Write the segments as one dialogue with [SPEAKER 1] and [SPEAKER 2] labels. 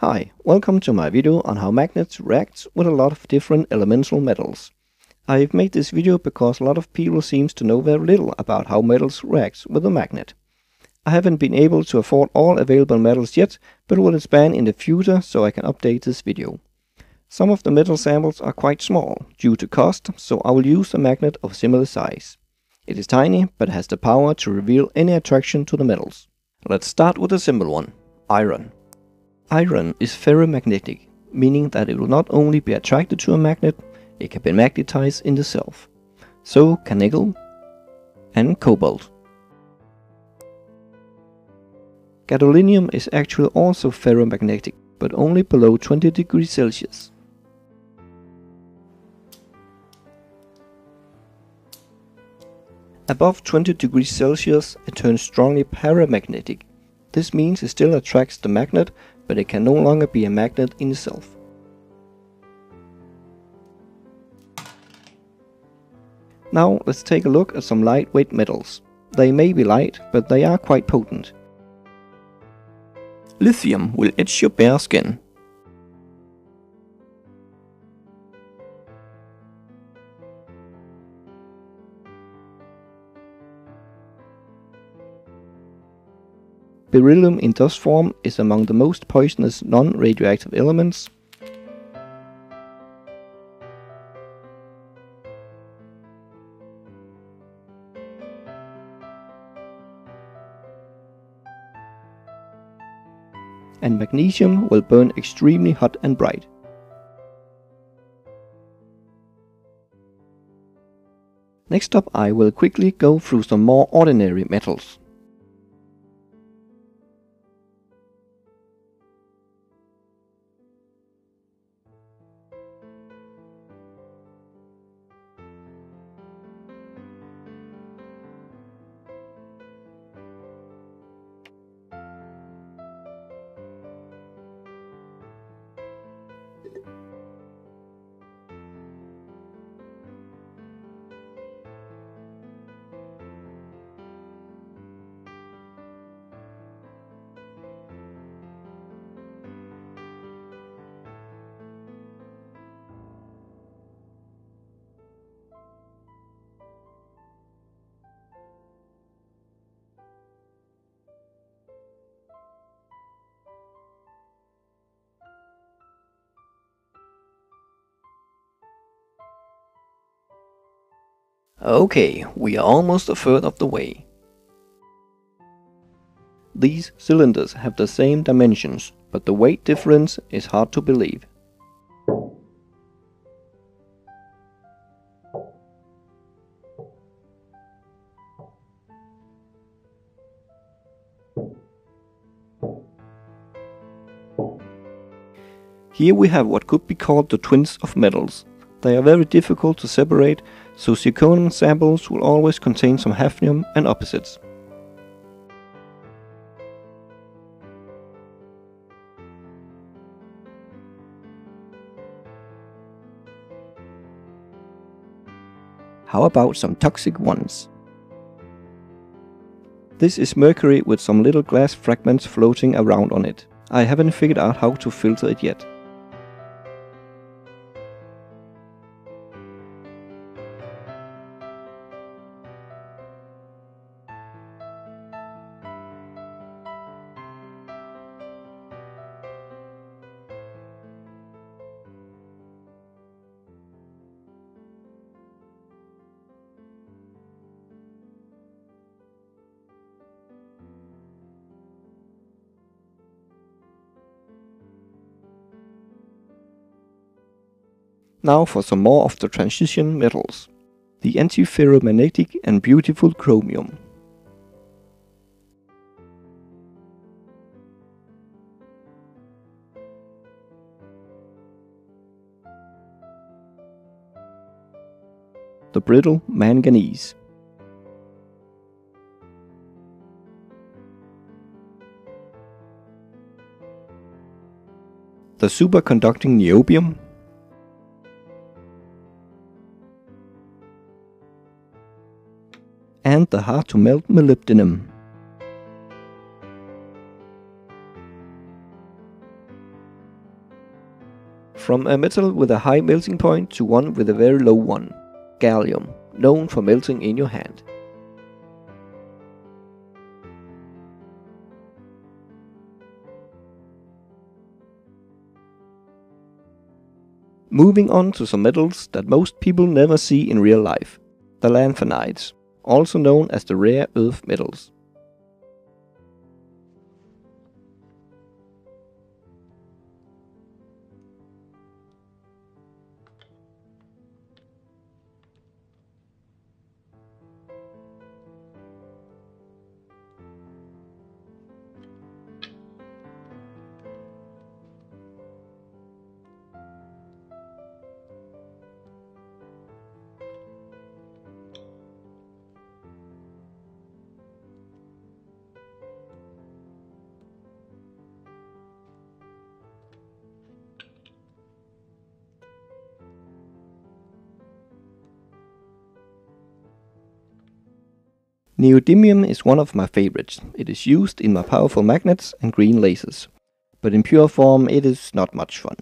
[SPEAKER 1] Hi, welcome to my video on how magnets react with a lot of different elemental metals. I've made this video because a lot of people seems to know very little about how metals react with a magnet. I haven't been able to afford all available metals yet, but will expand in the future so I can update this video. Some of the metal samples are quite small due to cost, so I will use a magnet of similar size. It is tiny, but has the power to reveal any attraction to the metals. Let's start with a simple one, iron. Iron is ferromagnetic, meaning that it will not only be attracted to a magnet, it can be magnetized in itself. So can nickel and cobalt. Gadolinium is actually also ferromagnetic, but only below 20 degrees Celsius. Above 20 degrees Celsius, it turns strongly paramagnetic. This means it still attracts the magnet, but it can no longer be a magnet in itself. Now let's take a look at some lightweight metals. They may be light, but they are quite potent. Lithium will etch your bare skin. Beryllium in dust form is among the most poisonous non-radioactive elements. And magnesium will burn extremely hot and bright. Next up I will quickly go through some more ordinary metals. Okay, we are almost a third of the way. These cylinders have the same dimensions, but the weight difference is hard to believe. Here we have what could be called the twins of metals. They are very difficult to separate, so zirconium samples will always contain some hafnium and opposites. How about some toxic ones? This is mercury with some little glass fragments floating around on it. I haven't figured out how to filter it yet. Now for some more of the transition metals. The antiferromagnetic and beautiful chromium. The brittle manganese. The superconducting niobium and the hard-to-melt molybdenum. From a metal with a high melting point to one with a very low one. Gallium, known for melting in your hand. Moving on to some metals that most people never see in real life. The lanthanides, also known as the rare earth metals. Neodymium is one of my favorites. It is used in my powerful magnets and green lasers. But in pure form it is not much fun.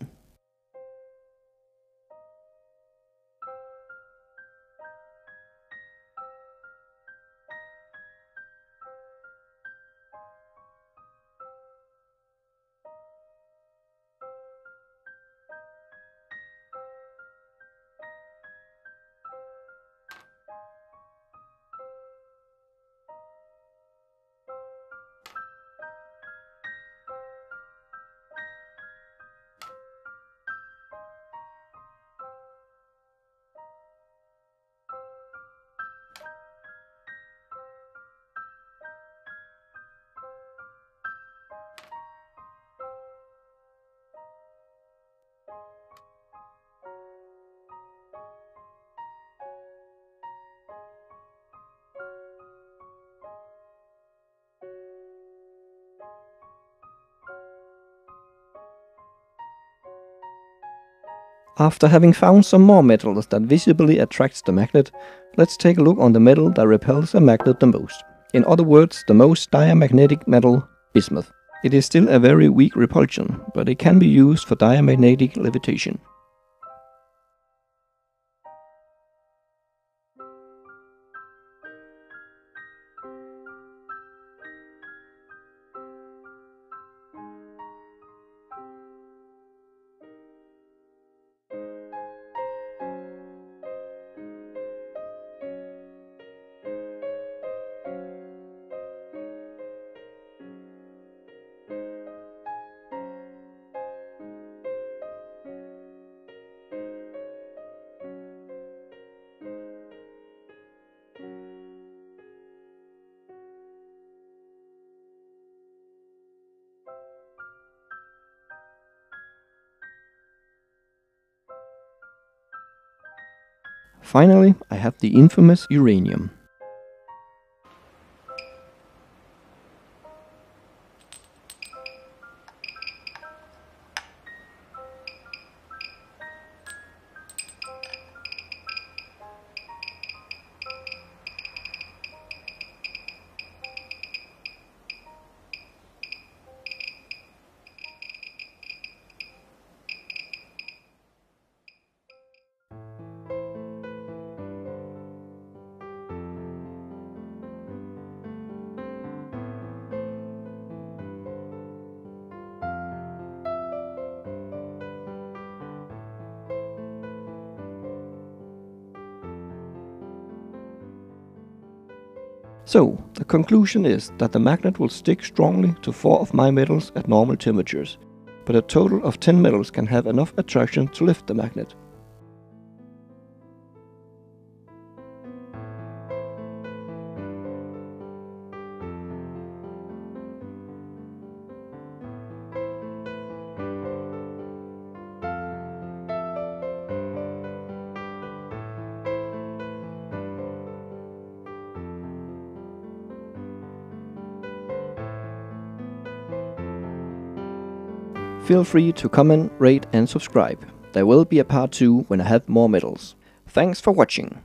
[SPEAKER 1] After having found some more metals that visibly attracts the magnet, let's take a look on the metal that repels a magnet the most. In other words, the most diamagnetic metal, bismuth. It is still a very weak repulsion, but it can be used for diamagnetic levitation. Finally, I have the infamous uranium. So, the conclusion is that the magnet will stick strongly to 4 of my metals at normal temperatures, but a total of 10 metals can have enough attraction to lift the magnet. Feel free to comment, rate and subscribe. There will be a part 2 when I have more metals. Thanks for watching.